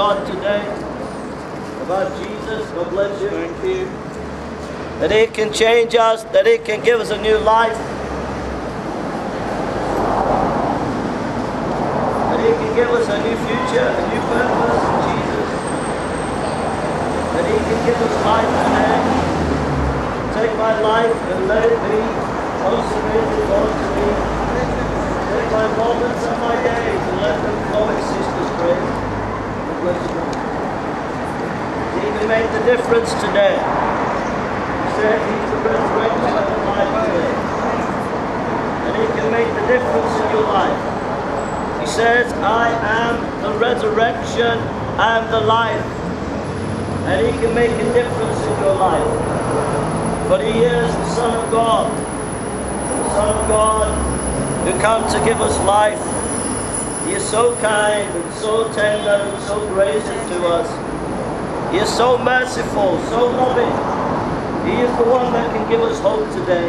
God today about Jesus. God bless you. Thank you. That He can change us, that He can give us a new life. That He can give us a new future, a new purpose in Jesus. That He can give us life today. Take my life and let it be consecrated, Lord, to me. Take my moments and my days and let them coexist as great. God bless you. Make the difference today. He said he's the resurrection of life today. And he can make the difference in your life. He says, I am the resurrection and the life. And he can make a difference in your life. But he is the Son of God. The Son of God who comes to give us life. He is so kind and so tender and so gracious to us. He is so merciful, so loving. He is the one that can give us hope today.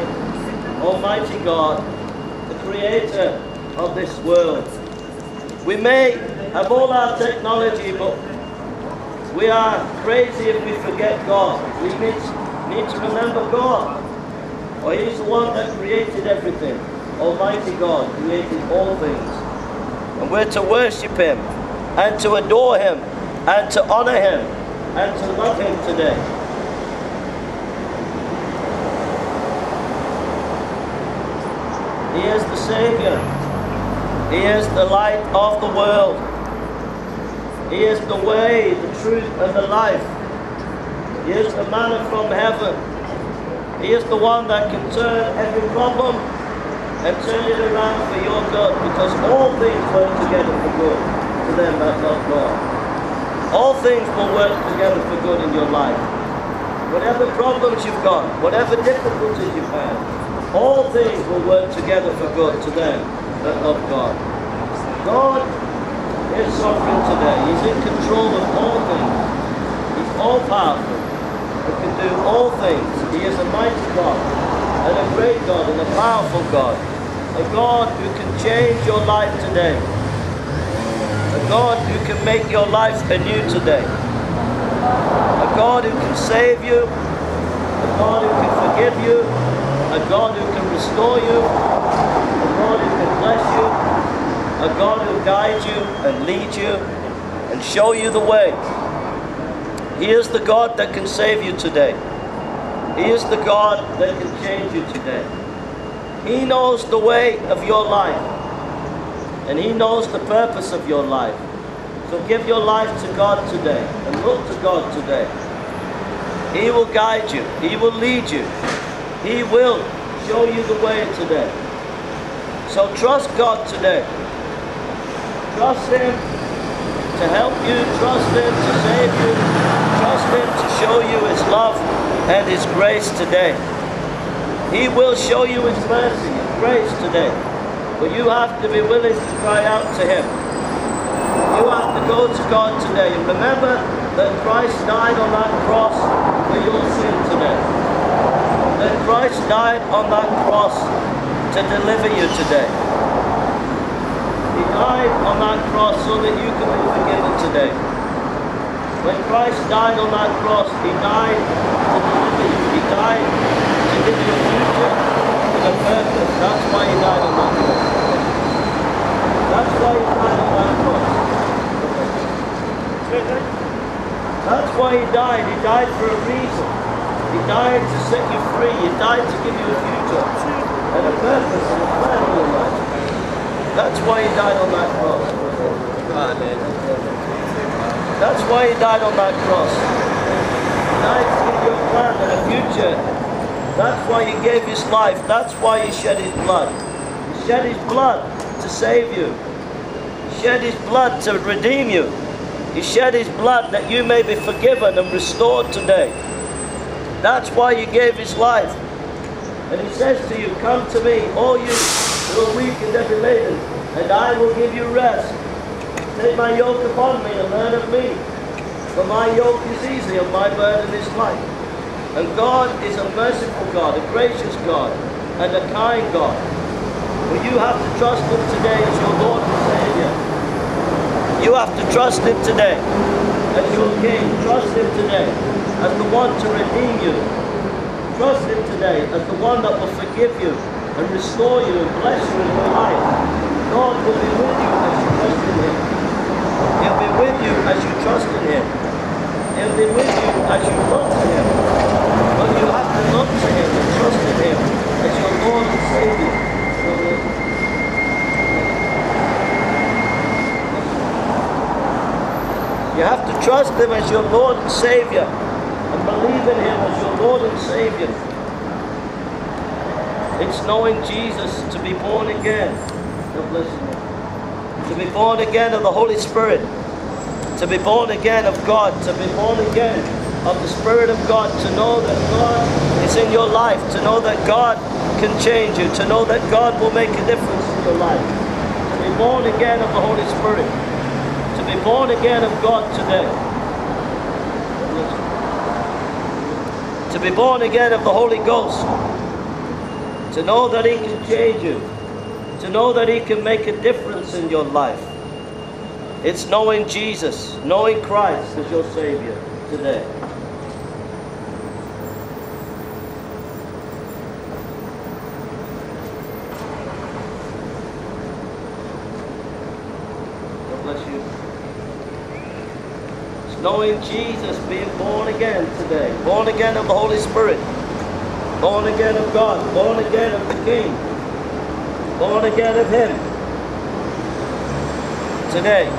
Almighty God, the creator of this world. We may have all our technology, but we are crazy if we forget God. We need, need to remember God. For He's the one that created everything. Almighty God created all things. And we're to worship Him and to adore Him and to honor Him and to love Him today. He is the Savior. He is the light of the world. He is the way, the truth, and the life. He is the manna from heaven. He is the one that can turn every problem and turn it around for your good because all things work together for good to them that love God. All things will work together for good in your life. Whatever problems you've got, whatever difficulties you've had, all things will work together for good to them that love God. God is sovereign today. He's in control of all things. He's all powerful. He can do all things. He is a mighty God and a great God and a powerful God. A God who can change your life today. God who can make your life anew today. A God who can save you. A God who can forgive you. A God who can restore you. A God who can bless you. A God who guides you and leads you and show you the way. He is the God that can save you today. He is the God that can change you today. He knows the way of your life. And He knows the purpose of your life. So give your life to God today and look to God today. He will guide you. He will lead you. He will show you the way today. So trust God today. Trust Him to help you. Trust Him to save you. Trust Him to show you His love and His grace today. He will show you His mercy and grace today. But you have to be willing to cry out to Him. You have to go to God today and remember that Christ died on that cross for your sin today. That Christ died on that cross to deliver you today. He died on that cross so that you can be forgiven today. When Christ died on that cross, He died to deliver you. He died to give you a future and a purpose. That's why He died on that cross. That's why He died on that cross. That's why He died. He died for a reason. He died to set you free. He died to give you a future and a purpose and a plan in life. That's why He died on that cross. That's why he died on that cross. He died to give you a plan and a future. That's why he gave his life. That's why he shed his blood. He shed his blood to save you. He shed his blood to redeem you. He shed his blood that you may be forgiven and restored today. That's why he gave his life. And he says to you, Come to me, all you who are weak and heavy laden, and I will give you rest. Take my yoke upon me and learn of me. For my yoke is easy and my burden is light. And God is a merciful God, a gracious God, and a kind God. But you have to trust Him today as your Lord and Savior. You have to trust Him today as your King. Trust Him today as the one to redeem you. Trust Him today as the one that will forgive you and restore you and bless you in your life. God will be with you as you trust in Him. He'll be with you as you trust in Him. He'll be with you as you look to Him. But you have to look to Him and trust in Him as your Lord and Savior. You have to trust Him as your Lord and Savior and believe in Him as your Lord and Savior. It's knowing Jesus to be born again. To be born again of the Holy Spirit. To be born again of God. To be born again of the Spirit of God. To know that God is in your life. To know that God can change you. To know that God will make a difference in your life. To be born again of the Holy Spirit. Be born again of God today. To be born again of the Holy Ghost to know that He can change you, to know that He can make a difference in your life. It's knowing Jesus, knowing Christ as your Savior today. God bless you. It's knowing Jesus, being born again today, born again of the Holy Spirit born again of God, born again of the King, born again of Him. Today.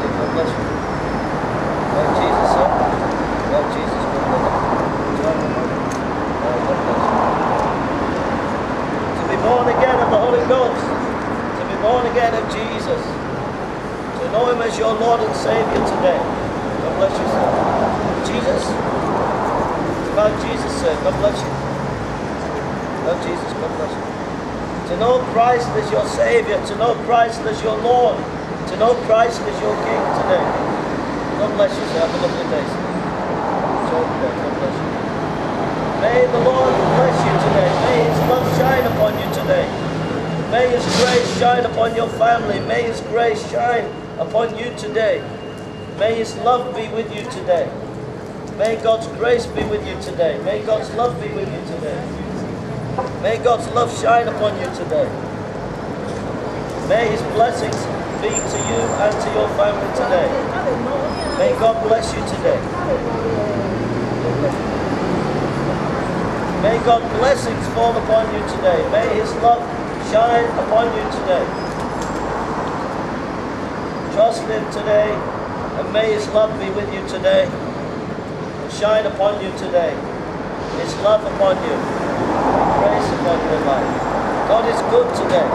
God bless you. Lord Jesus, sir. Lord Jesus, God bless you. Lord, God bless you. To be born again of the Holy Ghost. To be born again of Jesus. To know Him as your Lord and Savior today. God bless you, sir. Jesus. It's about Jesus, sir. God bless you. Lord Jesus, God bless you. To know Christ as your Savior, to know Christ as your Lord, to know Christ as your King today. God bless you, sir. Have a lovely day, sir. God bless you. May the Lord bless you today. May His love shine upon you today. May His grace shine upon your family. May His grace shine upon you today. May His love be with you today. May God's grace be with you today. May God's love be with you today. May God's love shine upon you today. May His blessings be to you and to your family today. May God bless you today. May God's blessings fall upon you today. May His love shine upon you today. Trust Him today, and may His love be with you today. And shine upon you today. His love upon you. Grace upon your life. God is good today,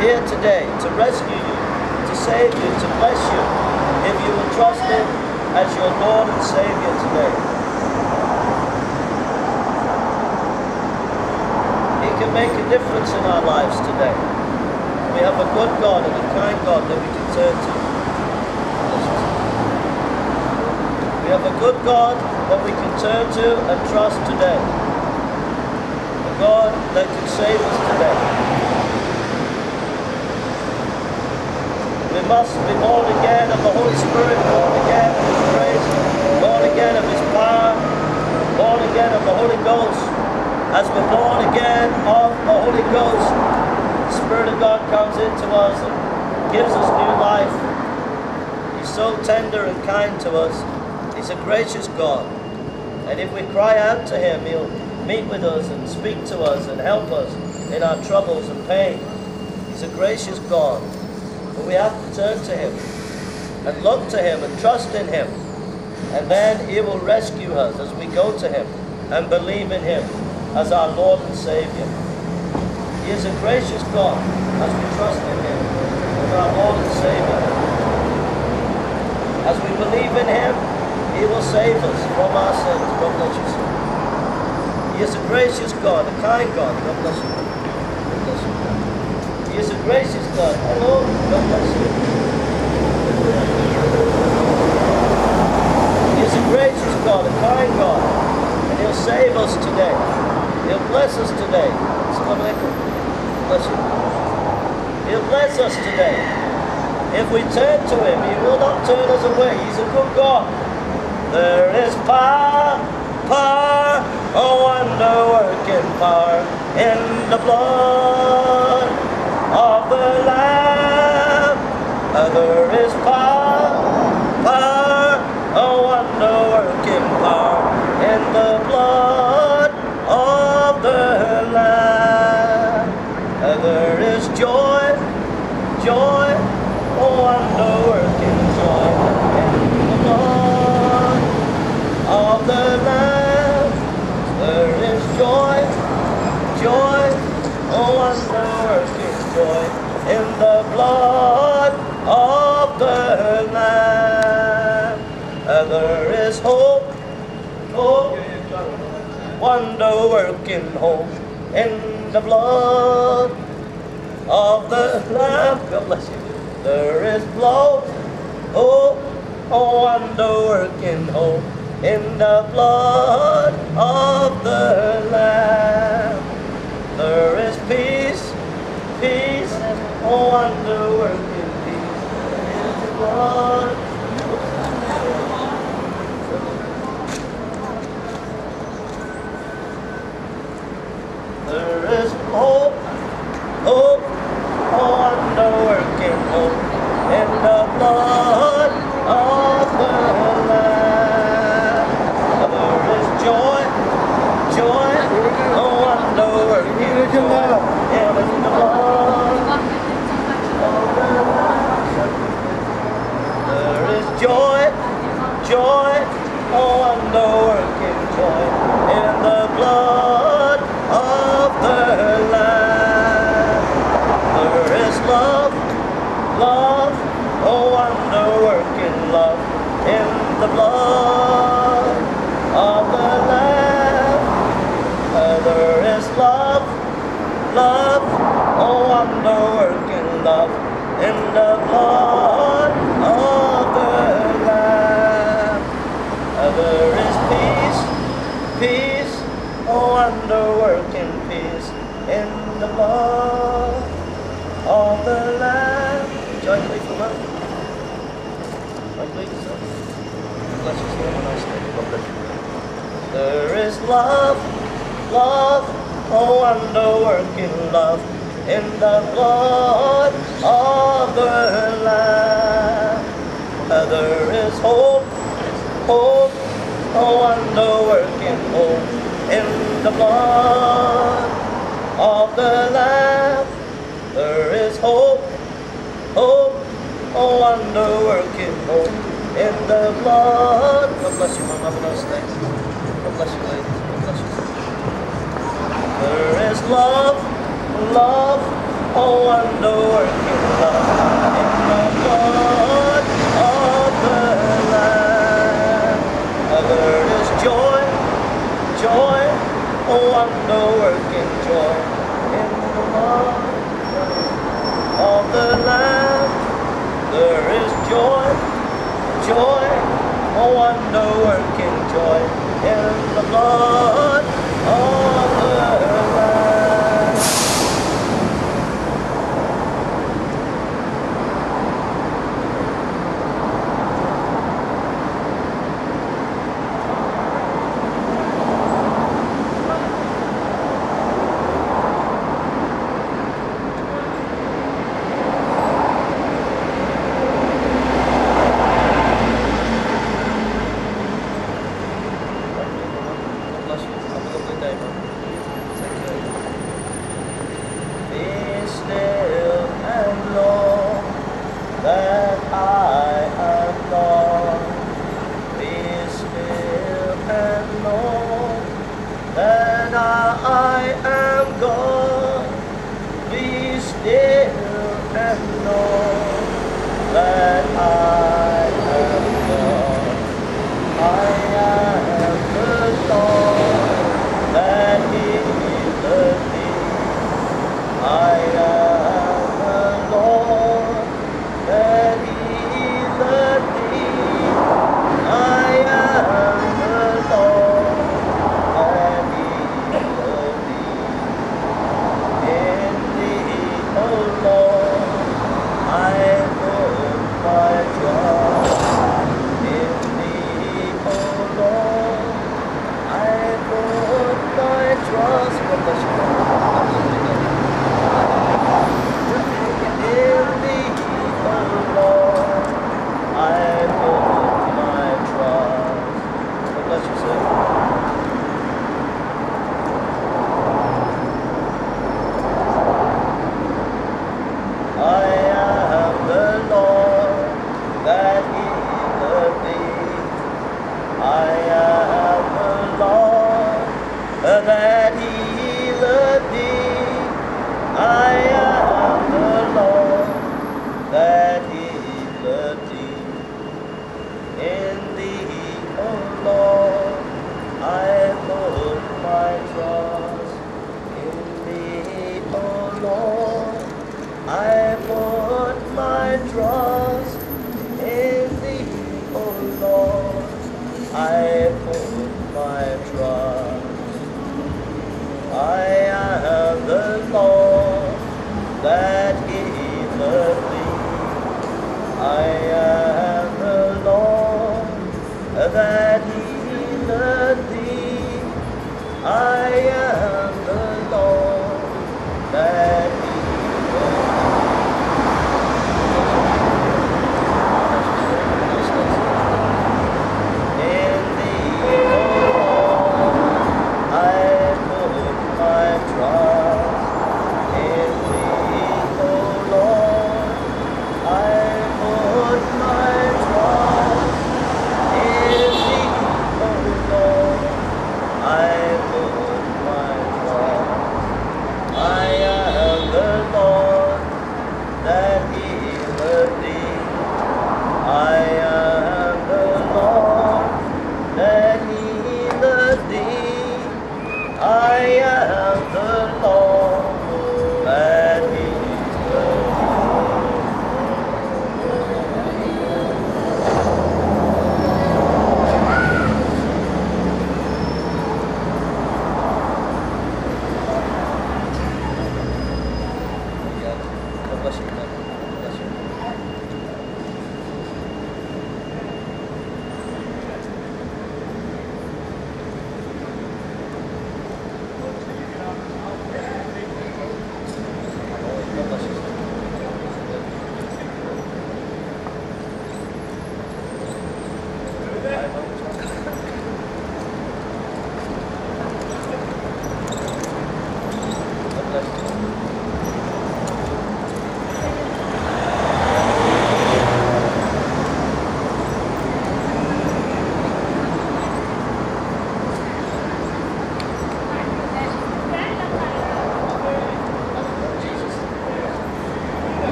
here today to rescue you, to save you, to bless you, if you will trust Him as your Lord and Savior today. He can make a difference in our lives today. We have a good God and a kind God that we can turn to. We have a good God that we can turn to and trust today. A God that can save us today. Must be born again of the Holy Spirit, born again of His grace, born again of His power, born again of the Holy Ghost. As we're born again of the Holy Ghost, the Spirit of God comes into us and gives us new life. He's so tender and kind to us. He's a gracious God. And if we cry out to Him, He'll meet with us and speak to us and help us in our troubles and pain. He's a gracious God. But we have to turn to Him and look to Him and trust in Him. And then He will rescue us as we go to Him and believe in Him as our Lord and Savior. He is a gracious God as we trust in Him as our Lord and Savior. As we believe in Him, He will save us from our sins. God bless you. He is a gracious God, a kind God. God bless you. God bless you. He is a gracious God. Hello. God bless you. He is a gracious God, a kind God. And He'll save us today. He'll bless us today. Bless you. He'll bless us today. If we turn to Him, He will not turn us away. He's a good God. There is power, power, a wonder working power in the blood of the Lamb. There is power, power, a wonder working power in the blood of the Lamb. There is joy, joy, a wonder working joy in the blood of the Lamb. There is joy, joy, oh wonder working joy in the blood of the Lamb. And there is hope, hope, working hope in the blood of the Lamb. God bless you. There is blood, oh, oh, wonder working hope in the blood of the Lamb. There is peace, peace, oh, wonder working peace in the blood. There is hope, hope, oh, the working hope in the blood of the Lamb. There is joy, joy, oh, wonder working joy in the blood of the Lamb. There is joy, joy, oh, wonder working joy in the blood of the Lamb. There is love, love, oh wonder working love in the blood of the Lamb. Uh, there is love, love, oh wonder working love in the blood of the Lamb. Uh, there is peace, peace, oh wonder working peace in the blood of the Lamb. Join me for that. Join me, sir. Bless you, sir. Have a nice day. God bless you. There is love, love, oh wonder working love in the blood of the Lamb. There is hope, hope, oh wonder working hope in the blood of the Lamb. There is hope, hope, oh wonder working hope in the blood. God bless you, Mom. Have a nice. God bless you, ladies. God bless you. There is love, love, oh working love in the of the. Uh, There is joy, joy, oh working joy in the of the. There is joy, joy, oh working joy in the blood of the Lamb. I am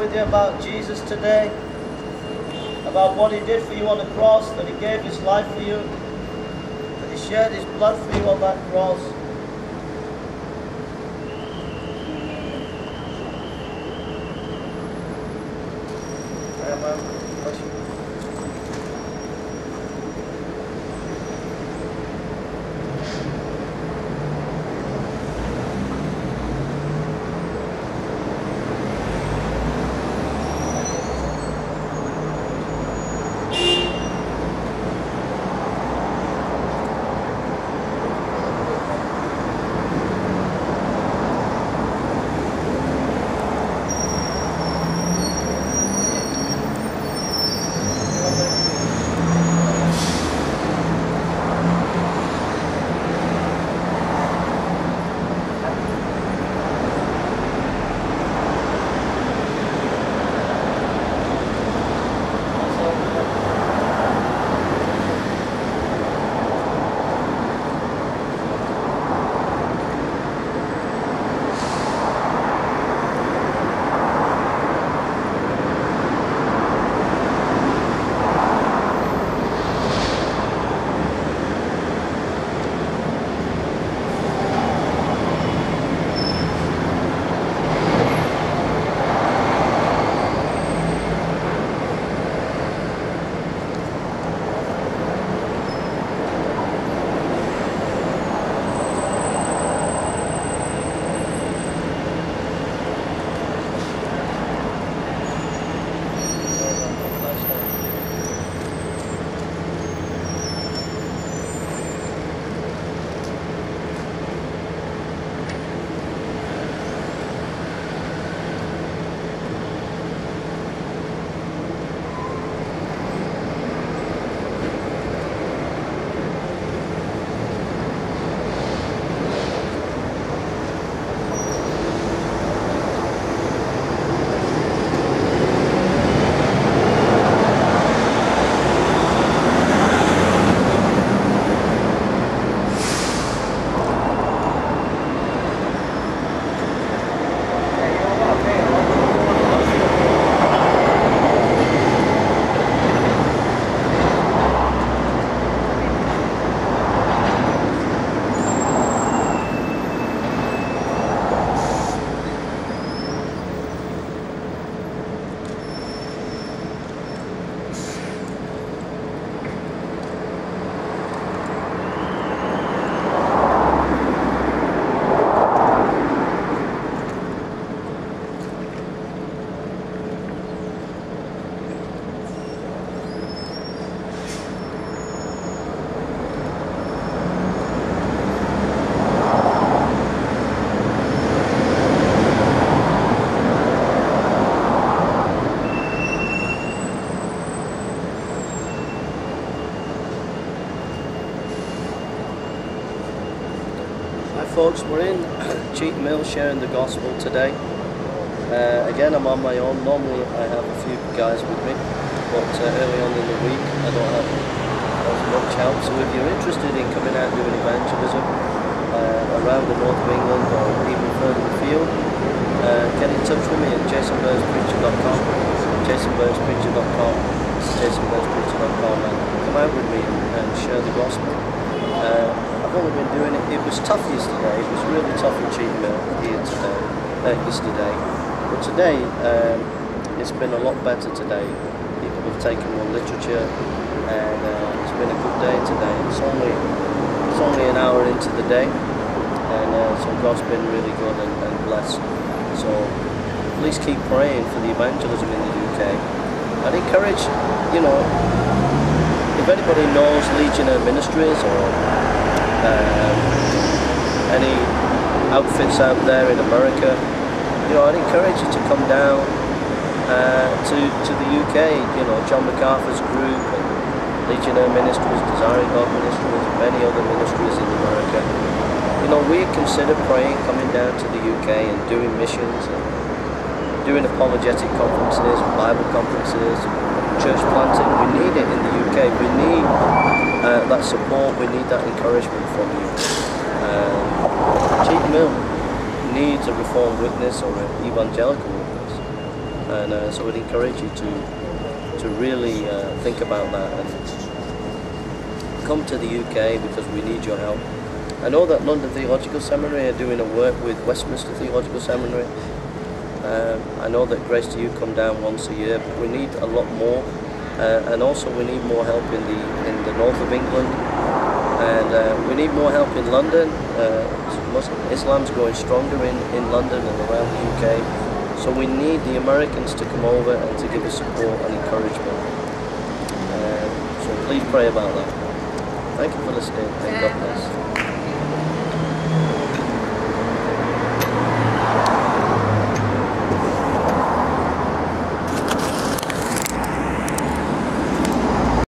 with you about Jesus today, about what he did for you on the cross, that he gave his life for you, that he shed his blood for you on that cross. Folks, we're in Cheetham Hill sharing the gospel today. Uh, again, I'm on my own. Normally I have a few guys with me, but uh, early on in the week I don't have as much help. So if you're interested in coming out doing evangelism uh, around the north of England or even further afield, uh, get in touch with me at jasonburnspreacher.com, jasonburnspreacher.com, jasonburnspreacher.com and come out with me and, and share the gospel. I've only been doing it. It was tough yesterday. It was really tough in here today, uh, yesterday. But today, um, it's been a lot better today. People have taken more literature, and uh, it's been a good day today. It's only it's only an hour into the day, and uh, so God's been really good and, and blessed. So please keep praying for the evangelism in the UK. I'd encourage, you know, if anybody knows Ligonier Ministries or um, any outfits out there in America, you know, I'd encourage you to come down uh, to, to the UK. You know, John MacArthur's group and Ligonier Ministries, Desiring God Ministries, many other ministries in America. You know, we consider praying, coming down to the UK and doing missions and doing apologetic conferences, Bible conferences, church planting. We need it in the UK. We need uh, that support. We need that encouragement from you. Um, Cheetham Hill needs a reformed witness or an evangelical witness, and uh, so I'd encourage you to to really uh, think about that and come to the UK because we need your help. I know that London Theological Seminary are doing a work with Westminster Theological Seminary Um, I know that Grace to You come down once a year, but we need a lot more, uh, and also we need more help in the in the north of England, and uh, we need more help in London. Uh, Muslim, Islam's growing stronger in, in London and around the UK, so we need the Americans to come over and to give us support and encouragement. Uh, so please pray about that. Thank you for listening, and God bless.